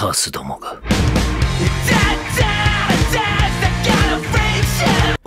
カースどもが。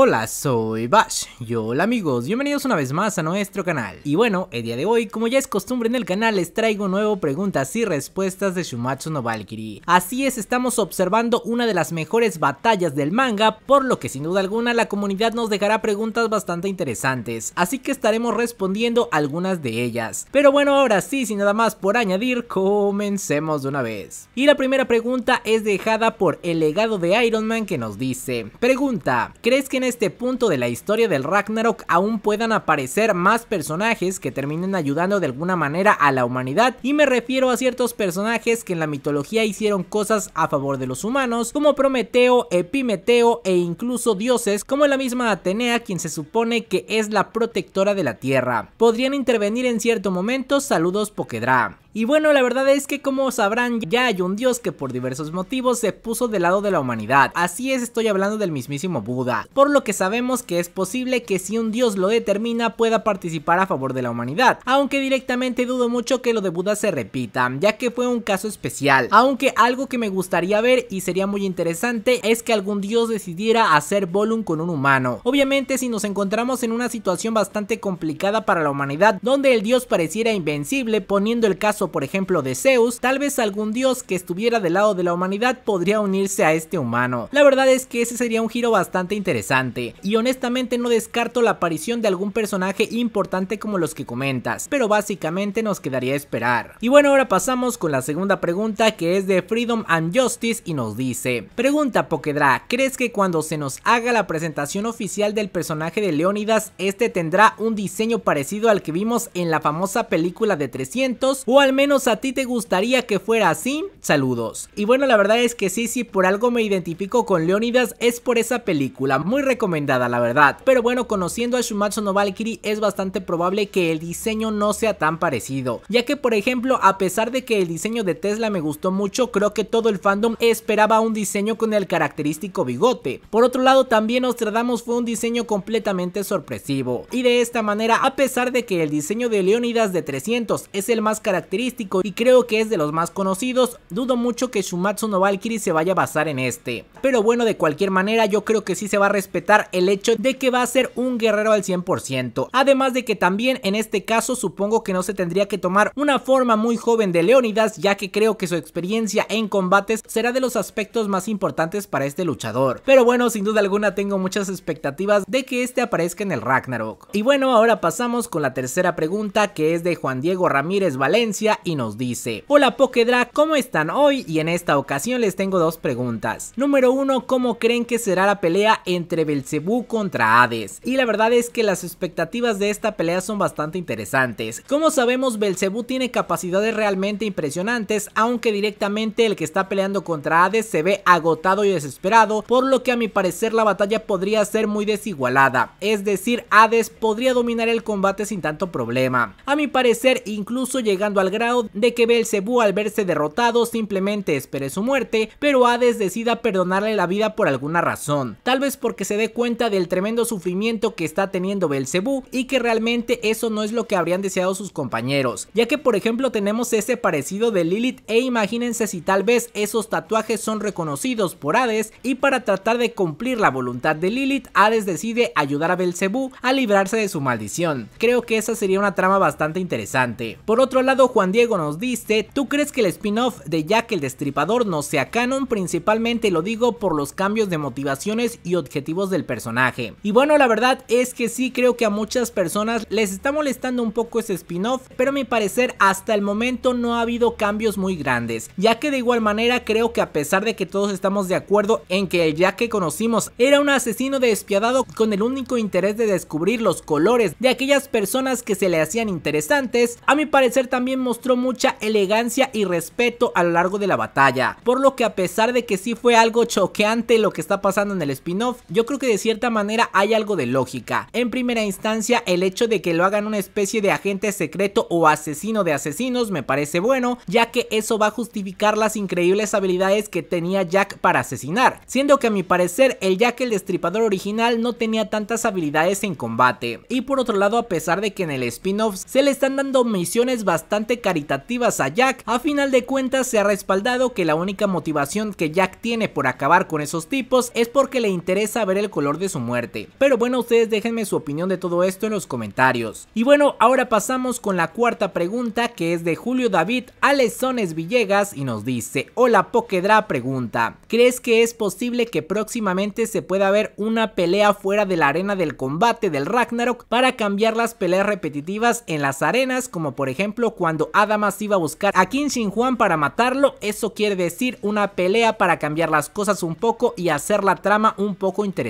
Hola, soy Bash. Y hola amigos, bienvenidos una vez más a nuestro canal. Y bueno, el día de hoy, como ya es costumbre en el canal, les traigo nuevo preguntas y respuestas de Shumatsu no Valkyrie. Así es, estamos observando una de las mejores batallas del manga, por lo que sin duda alguna la comunidad nos dejará preguntas bastante interesantes. Así que estaremos respondiendo algunas de ellas. Pero bueno, ahora sí, sin nada más por añadir, comencemos de una vez. Y la primera pregunta es dejada por el legado de Iron Man que nos dice, pregunta, ¿crees que en este punto de la historia del Ragnarok aún puedan aparecer más personajes que terminen ayudando de alguna manera a la humanidad y me refiero a ciertos personajes que en la mitología hicieron cosas a favor de los humanos como Prometeo, Epimeteo e incluso dioses como la misma Atenea quien se supone que es la protectora de la tierra. Podrían intervenir en cierto momento, saludos Pokedra. Y bueno, la verdad es que como sabrán, ya hay un dios que por diversos motivos se puso del lado de la humanidad. Así es, estoy hablando del mismísimo Buda. Por lo que sabemos que es posible que si un dios lo determina pueda participar a favor de la humanidad. Aunque directamente dudo mucho que lo de Buda se repita, ya que fue un caso especial. Aunque algo que me gustaría ver y sería muy interesante es que algún dios decidiera hacer Volum con un humano. Obviamente si nos encontramos en una situación bastante complicada para la humanidad, donde el dios pareciera invencible, poniendo el caso por ejemplo de Zeus, tal vez algún dios que estuviera del lado de la humanidad podría unirse a este humano. La verdad es que ese sería un giro bastante interesante, y honestamente no descarto la aparición de algún personaje importante como los que comentas, pero básicamente nos quedaría esperar. Y bueno, ahora pasamos con la segunda pregunta que es de Freedom and Justice y nos dice, pregunta Pokedra, ¿crees que cuando se nos haga la presentación oficial del personaje de Leónidas, este tendrá un diseño parecido al que vimos en la famosa película de 300 o al menos a ti te gustaría que fuera así, saludos. Y bueno, la verdad es que sí, sí, por algo me identifico con Leonidas es por esa película, muy recomendada la verdad. Pero bueno, conociendo a Shumatsu no Valkyrie es bastante probable que el diseño no sea tan parecido, ya que por ejemplo, a pesar de que el diseño de Tesla me gustó mucho, creo que todo el fandom esperaba un diseño con el característico bigote. Por otro lado, también Nostradamus fue un diseño completamente sorpresivo, y de esta manera, a pesar de que el diseño de Leonidas de 300 es el más característico, y creo que es de los más conocidos, dudo mucho que Shumatsu no Valkyrie se vaya a basar en este. Pero bueno, de cualquier manera yo creo que sí se va a respetar el hecho de que va a ser un guerrero al 100%. Además de que también en este caso supongo que no se tendría que tomar una forma muy joven de Leonidas ya que creo que su experiencia en combates será de los aspectos más importantes para este luchador. Pero bueno, sin duda alguna tengo muchas expectativas de que este aparezca en el Ragnarok. Y bueno, ahora pasamos con la tercera pregunta que es de Juan Diego Ramírez Valencia y nos dice Hola Pokedra, ¿cómo están hoy? Y en esta ocasión les tengo dos preguntas. Número uno, ¿cómo creen que será la pelea entre Belcebú contra Hades? Y la verdad es que las expectativas de esta pelea son bastante interesantes. Como sabemos, Belcebú tiene capacidades realmente impresionantes, aunque directamente el que está peleando contra Hades se ve agotado y desesperado, por lo que a mi parecer la batalla podría ser muy desigualada. Es decir, Hades podría dominar el combate sin tanto problema. A mi parecer, incluso llegando al grado de que Belcebú al verse derrotado simplemente espere su muerte, pero Hades decida perdonarle la vida por alguna razón, tal vez porque se dé cuenta del tremendo sufrimiento que está teniendo Belcebú y que realmente eso no es lo que habrían deseado sus compañeros, ya que por ejemplo tenemos ese parecido de Lilith e imagínense si tal vez esos tatuajes son reconocidos por Hades y para tratar de cumplir la voluntad de Lilith, Hades decide ayudar a Belcebú a librarse de su maldición. Creo que esa sería una trama bastante interesante. Por otro lado, Juan Diego nos dice, ¿tú crees que el spin-off de Jack el Destripador no sea canon? Principalmente lo digo por los cambios de motivaciones y objetivos del personaje. Y bueno, la verdad es que sí creo que a muchas personas les está molestando un poco ese spin-off, pero a mi parecer hasta el momento no ha habido cambios muy grandes, ya que de igual manera creo que a pesar de que todos estamos de acuerdo en que el Jack que conocimos era un asesino despiadado con el único interés de descubrir los colores de aquellas personas que se le hacían interesantes, a mi parecer también mostró mucha elegancia y respeto a lo largo de la batalla, por lo que a pesar de que sí fue algo choqueante lo que está pasando en el spin-off, yo creo que de cierta manera hay algo de lógica. En primera instancia, el hecho de que lo hagan una especie de agente secreto o asesino de asesinos me parece bueno, ya que eso va a justificar las increíbles habilidades que tenía Jack para asesinar, siendo que a mi parecer el Jack el destripador original no tenía tantas habilidades en combate. Y por otro lado, a pesar de que en el spin-off se le están dando misiones bastante caritativas a Jack, a final de cuentas se ha respaldado que la única motivación que Jack tiene por acabar con esos tipos es porque le interesa ver el color de su muerte. Pero bueno, ustedes déjenme su opinión de todo esto en los comentarios. Y bueno, ahora pasamos con la cuarta pregunta que es de Julio David Alesones Villegas y nos dice, hola Pokedra pregunta, ¿crees que es posible que próximamente se pueda ver una pelea fuera de la arena del combate del Ragnarok para cambiar las peleas repetitivas en las arenas como por ejemplo cuando Adamas iba a buscar a Qin Shin Juan para matarlo, eso quiere decir una pelea para cambiar las cosas un poco y hacer la trama un poco interesante.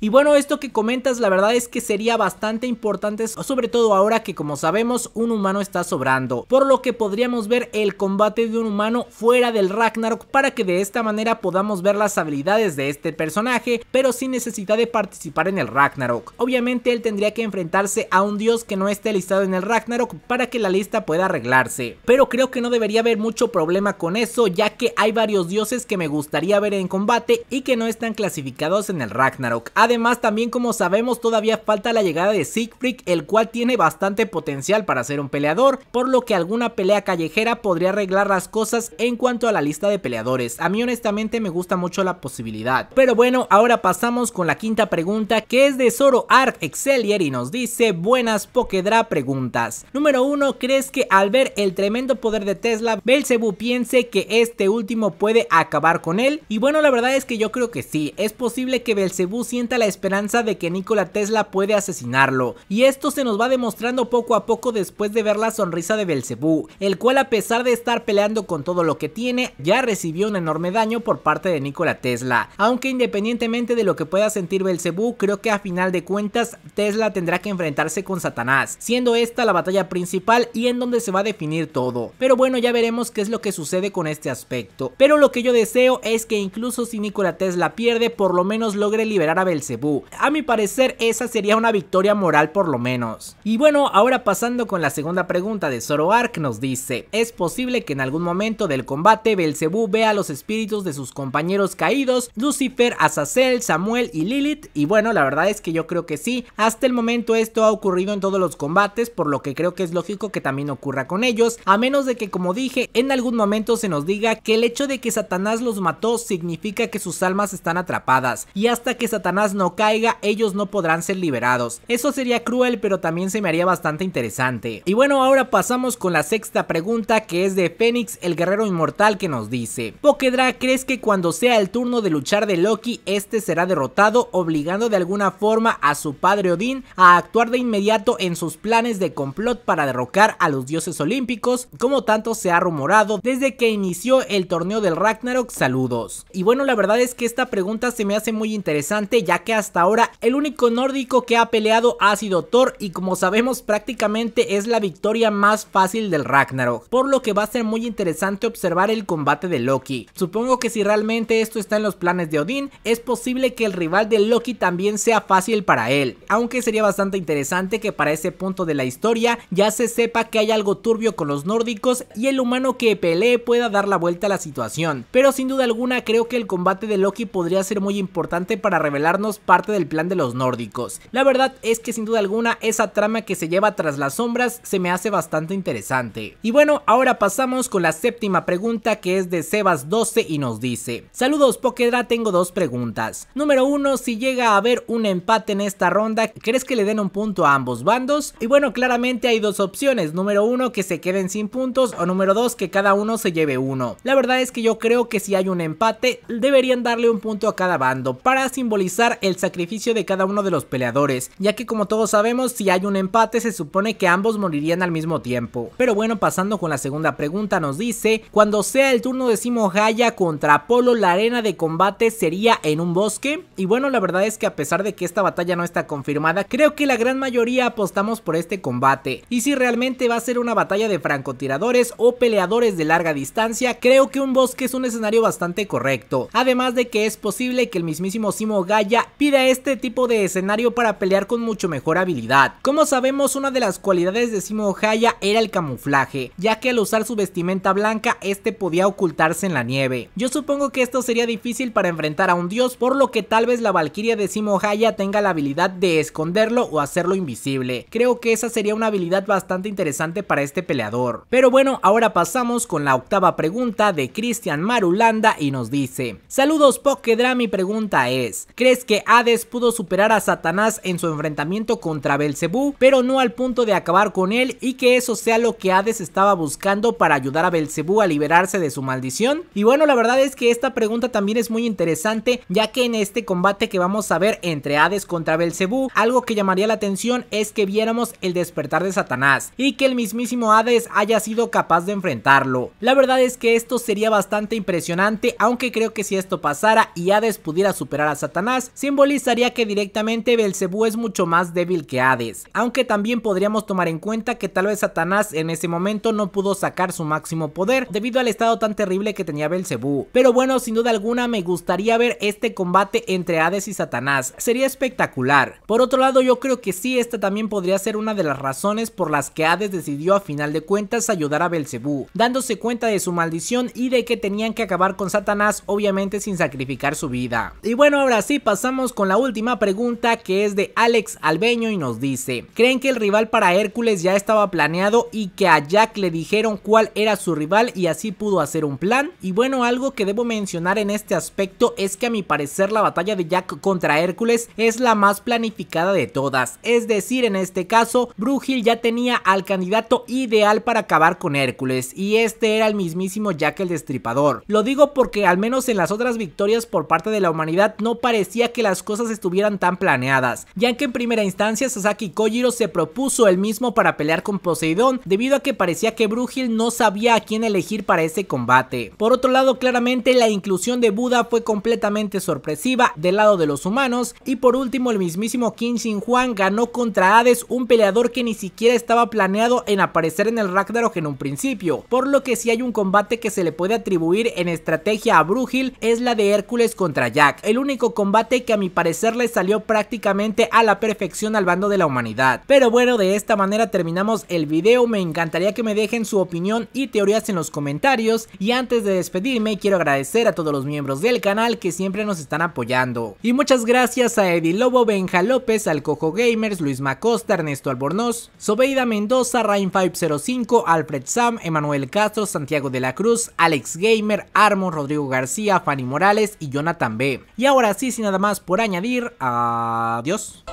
Y bueno, esto que comentas la verdad es que sería bastante importante, sobre todo ahora que como sabemos un humano está sobrando, por lo que podríamos ver el combate de un humano fuera del Ragnarok para que de esta manera podamos ver las habilidades de este personaje, pero sin necesidad de participar en el Ragnarok. Obviamente él tendría que enfrentarse a un dios que no esté listado en el Ragnarok para que la lista pueda arreglarse, pero creo que no debería haber mucho problema con eso ya que hay varios dioses que me gustaría ver en combate y que no están clasificados en el Ragnarok. Además también como sabemos todavía falta la llegada de Siegfried el cual tiene bastante potencial para ser un peleador, por lo que alguna pelea callejera podría arreglar las cosas en cuanto a la lista de peleadores. A mí honestamente me gusta mucho la posibilidad. Pero bueno, ahora pasamos con la quinta pregunta que es de Zoro Arc Excelier y nos dice buenas Pokedra preguntas. Número 1, ¿crees que al ver el tremendo poder de Tesla, Belzebú piense que este último puede acabar con él? Y bueno, la verdad es que yo creo que sí, es posible que Belzebú sienta la esperanza de que Nikola Tesla puede asesinarlo, y esto se nos va demostrando poco a poco después de ver la sonrisa de Belzebú, el cual a pesar de estar peleando con todo lo que tiene, ya recibió un enorme daño por parte de Nikola Tesla, aunque independientemente de lo que pueda sentir Belzebú, creo que a final de cuentas Tesla tendrá que enfrentarse con Satanás, siendo esta la batalla principal y en donde se va a definir todo, pero bueno ya veremos qué es lo que sucede con este aspecto, pero lo que yo deseo es que incluso si Nikola Tesla pierde, por lo menos logre liberar a Belzebú, a mi parecer esa sería una victoria moral por lo menos. Y bueno, ahora pasando con la segunda pregunta de Zoroark nos dice, ¿es posible que en algún momento del combate Belzebú vea los espíritus de sus compañeros caídos, Lucifer, Azazel, Samuel y Lilith? Y bueno, la verdad es que yo creo que sí, hasta el momento esto ha ocurrido en todos los combates, por lo que creo que es lógico que también ocurra con ellos, a menos de que como dije, en algún momento se nos diga que el hecho de que Satanás los mató significa que sus almas están atrapadas, y hasta que Satanás no caiga, ellos no podrán ser liberados. Eso sería cruel, pero también se me haría bastante interesante. Y bueno, ahora pasamos con la sexta pregunta que es de Fénix, el guerrero inmortal que nos dice, Pokedra, ¿crees que cuando sea el turno de luchar de Loki, este será derrotado, obligando de alguna forma a su padre Odín a actuar de inmediato en sus planes de complot para derrocar a los dioses olímpicos, como tanto se ha rumorado desde que inició el torneo del Ragnarok? Saludos. Y bueno, la verdad es que esta pregunta se me hace muy interesante, ya que hasta ahora el único nórdico que ha peleado ha sido Thor y como sabemos prácticamente es la victoria más fácil del Ragnarok, por lo que va a ser muy interesante observar el combate de Loki. Supongo que si realmente esto está en los planes de Odín, es posible que el rival de Loki también sea fácil para él, aunque sería bastante interesante que para ese punto de la historia ya se sepa que hay algo turbio con los nórdicos y el humano que pelee pueda dar la vuelta a la situación, pero sin duda alguna creo que el combate de Loki podría ser muy importante para revelarnos parte del plan de los nórdicos. La verdad es que sin duda alguna esa trama que se lleva tras las sombras se me hace bastante interesante. Y bueno, ahora pasamos con la séptima pregunta que es de Sebas12 y nos dice, saludos Pokedra, tengo dos preguntas. Número uno, si llega a haber un empate en esta ronda, ¿crees que le den un punto a ambos bandos? Y bueno, claramente hay dos opciones, número uno que se queden sin puntos o número dos que cada uno se lleve uno. La verdad es que yo creo que si hay un empate, deberían darle un punto a cada bando para simbolizar el sacrificio de cada uno de los peleadores, ya que como todos sabemos, si hay un empate se supone que ambos morirían al mismo tiempo. Pero bueno, pasando con la segunda pregunta, nos dice, cuando sea el turno de Simo Haya contra Apolo, la arena de combate sería en un bosque. Y bueno, la verdad es que a pesar de que esta batalla no está confirmada, creo que la gran mayoría apostamos por este combate. Y si realmente va a ser una batalla de francotiradores o peleadores de larga distancia, creo que un bosque es un escenario bastante correcto. Además de que es posible que el mismísimo Simo mismísimo Gaia pide este tipo de escenario para pelear con mucho mejor habilidad. Como sabemos, una de las cualidades de Simo Haya era el camuflaje, ya que al usar su vestimenta blanca, este podía ocultarse en la nieve. Yo supongo que esto sería difícil para enfrentar a un dios, por lo que tal vez la Valkyria de Simo Haya tenga la habilidad de esconderlo o hacerlo invisible. Creo que esa sería una habilidad bastante interesante para este peleador. Pero bueno, ahora pasamos con la octava pregunta de Cristian Marulanda y nos dice Saludos Pokedra, mi pregunta es ¿Crees que Hades pudo superar a Satanás en su enfrentamiento contra Belcebú, pero no al punto de acabar con él y que eso sea lo que Hades estaba buscando para ayudar a Belcebú a liberarse de su maldición? Y bueno, la verdad es que esta pregunta también es muy interesante, ya que en este combate que vamos a ver entre Hades contra Belcebú, algo que llamaría la atención es que viéramos el despertar de Satanás y que el mismísimo Hades haya sido capaz de enfrentarlo. La verdad es que esto sería bastante impresionante, aunque creo que si esto pasara y Hades pudiera superar a Satanás, simbolizaría que directamente Belcebú es mucho más débil que Hades, aunque también podríamos tomar en cuenta que tal vez Satanás en ese momento no pudo sacar su máximo poder debido al estado tan terrible que tenía Belcebú. Pero bueno, sin duda alguna me gustaría ver este combate entre Hades y Satanás, sería espectacular. Por otro lado, yo creo que sí, esta también podría ser una de las razones por las que Hades decidió a final de cuentas ayudar a Belcebú, dándose cuenta de su maldición y de que tenían que acabar con Satanás, obviamente sin sacrificar su vida. Y bueno, ahora sí pasamos con la última pregunta que es de Alex Albeño y nos dice, ¿creen que el rival para Hércules ya estaba planeado y que a Jack le dijeron cuál era su rival y así pudo hacer un plan? Y bueno, algo que debo mencionar en este aspecto es que a mi parecer la batalla de Jack contra Hércules es la más planificada de todas, es decir, en este caso, Brugil ya tenía al candidato ideal para acabar con Hércules y este era el mismísimo Jack el Destripador. Lo digo porque al menos en las otras victorias por parte de la humanidad no parecía que las cosas estuvieran tan planeadas, ya que en primera instancia Sasaki Kojiro se propuso el mismo para pelear con Poseidón debido a que parecía que Brugil no sabía a quién elegir para ese combate. Por otro lado, claramente la inclusión de Buda fue completamente sorpresiva del lado de los humanos y por último el mismísimo Qin Shi Huang ganó contra Hades, un peleador que ni siquiera estaba planeado en aparecer en el Ragnarok en un principio, por lo que si hay un combate que se le puede atribuir en estrategia a Brugil es la de Hércules contra Jack, el único combate que a mi parecer le salió prácticamente a la perfección al bando de la humanidad. Pero bueno, de esta manera terminamos el video, me encantaría que me dejen su opinión y teorías en los comentarios y antes de despedirme quiero agradecer a todos los miembros del canal que siempre nos están apoyando. Y muchas gracias a Eddie Lobo, Benja López, al Cojo Gamers, Luis Macosta, Ernesto Albornoz, Sobeida Mendoza, Rain505, Alfred Sam, Emanuel Castro, Santiago de la Cruz, Alex Gamer, Armon, Rodrigo García, Fanny Morales y Jonathan B. Y ahora sí, sin nada más por añadir, adiós.